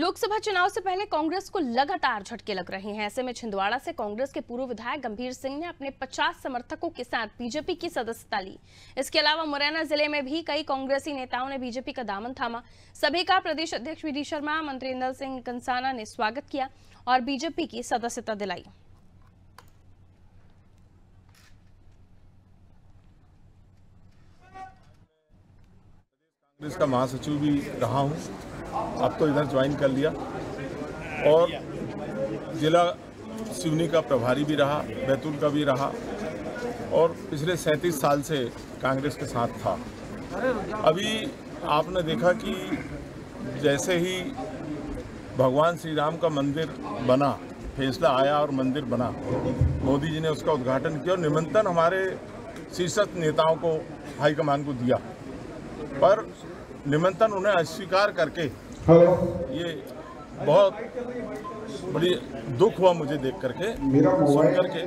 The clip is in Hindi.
लोकसभा चुनाव से पहले कांग्रेस को लगातार झटके लग रहे हैं। ऐसे में छिंदवाड़ा से कांग्रेस के पूर्व विधायक गंभीर सिंह ने अपने 50 समर्थकों के साथ बीजेपी की सदस्यता ली। इसके अलावा मुरैना ज़िले में भी कई कांग्रेसी नेताओं ने बीजेपी का दामन थामा। सभी का प्रदेश अध्यक्ष वी शर्मा मंत्री इंदर सिंह कंसाना ने स्वागत किया और बीजेपी की सदस्यता दिलाई। कांग्रेस का महासचिव भी रहा हूँ। अब तो इधर ज्वाइन कर लिया। और जिला सिवनी का प्रभारी भी रहा, बैतूल का भी रहा, और पिछले सैंतीस साल से कांग्रेस के साथ था। अभी आपने देखा कि जैसे ही भगवान श्री राम का मंदिर बना, फैसला आया और मंदिर बना, मोदी जी ने उसका उद्घाटन किया और निमंत्रण हमारे शीर्षक नेताओं को, हाईकमान को दिया। पर निमंत्रण उन्हें अस्वीकार करके ये बहुत बड़ी दुख हुआ मुझे देख करके सुन करके